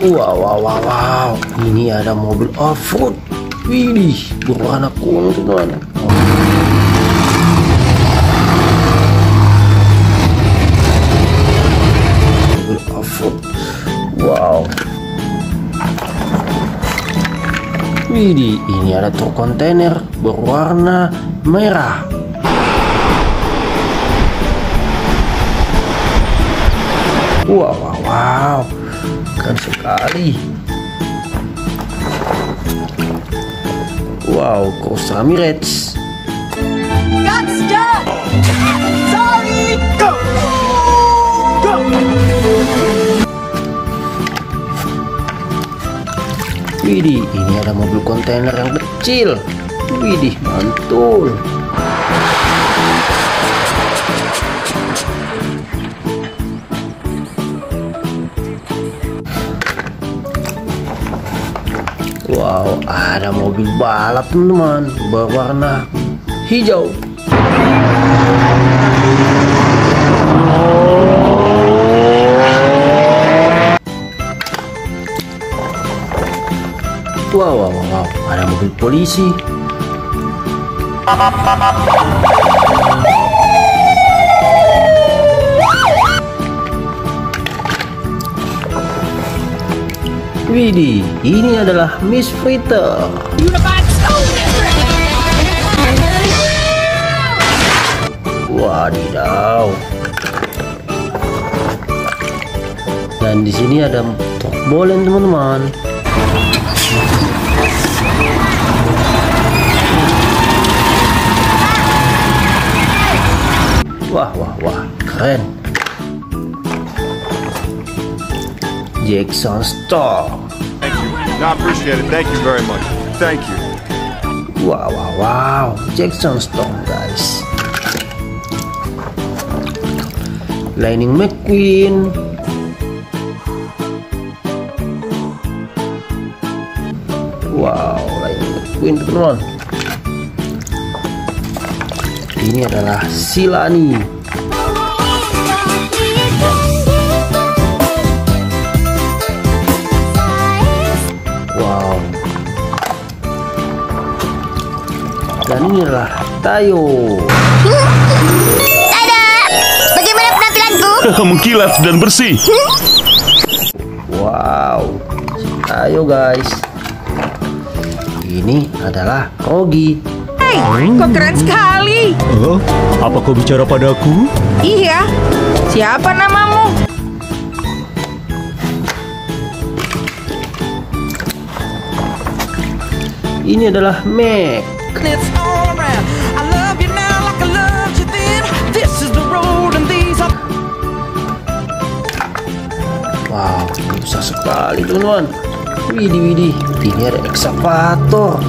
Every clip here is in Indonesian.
Wow, wow, wow, wow. Ini ada mobil off-road. Widih, berwarna kuning teman. Mobil off-road. Wow. Widih, ini ada truk kontainer berwarna merah. Wow, wow, wow. Keren sekali. Wow, Cross Ramirez. Got stuck! Sorry! Go! Go! Widih, ini ada mobil kontainer yang kecil. Widih, mantul. Wow, ada mobil balap teman-teman berwarna hijau. Wow, wow, wow, wow, ada mobil polisi. Widih, ini adalah Miss Fritter. Wadidaw. Dan di sini ada bolen teman-teman. Wah, wah, wah, keren. Jackson Store. No, I appreciate it. Thank you very much. Thank you. Wow, wow, wow, Jackson Storm guys. Lightning McQueen. Wow, Lightning McQueen teman-teman. Ini adalah Silani. Dan ini adalah Tayo. Tada! Bagaimana penampilanku? Mengkilat dan bersih. Wow. Ayo guys. Ini adalah Rogi. Hei, kok keren sekali? Oh, apa kau bicara padaku? Iya. Siapa namamu? Ini adalah Mac. It's Wow, susah sekali teman-teman. Widih, widih. Ini ada excavator.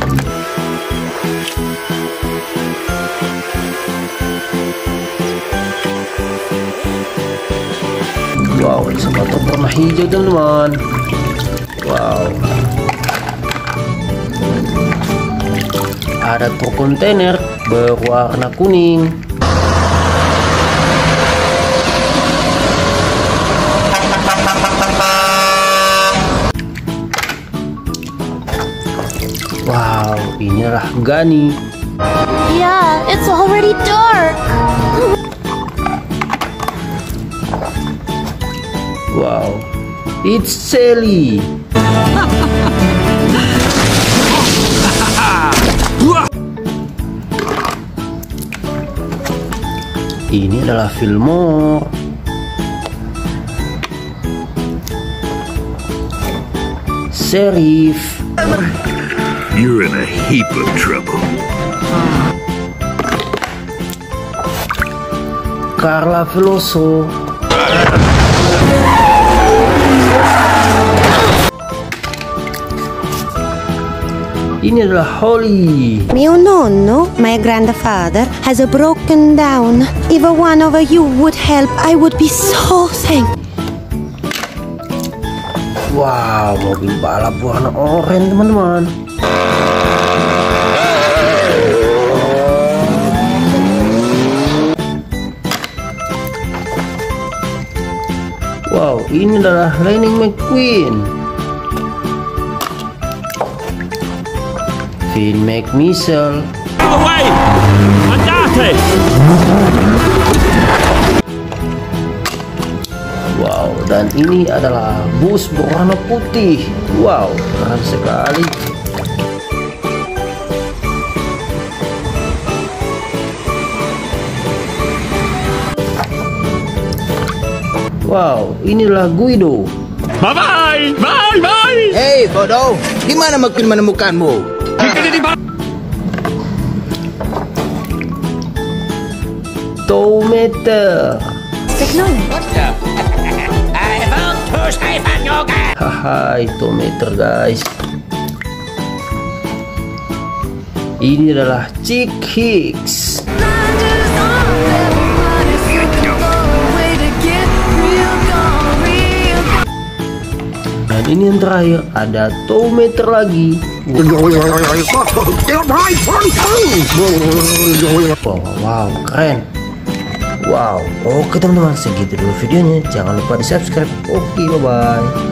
Wow, excavator warna hijau teman-teman. Wow. Ada truk kontainer berwarna kuning. Adalah Gani. Yeah, it's already dark. Wow, it's Sally. Ini adalah Fillmore. Serif. You're in a heap of trouble. Carla Veloso. Ini adalah Holly. Mio nonno, my grandfather, has a broken down. If one of you would help, I would be so thankful. Wow, mobil balap warna oranye oh, teman-teman. Wow, ini adalah Lightning McQueen. Finn McMissile. Away! Andate! Wow, dan ini adalah bus berwarna putih. Wow, keren sekali. Wow, inilah Guido. Bye-bye! Bye-bye! Hei, bodoh! Di mana makin menemukanmu? Hai Tometer guys Ini adalah Chick Hicks Dan ini yang terakhir ada Tometer lagi. Wow, wow keren. Wow, oke teman-teman segitu dulu videonya. Jangan lupa di subscribe. Oke bye bye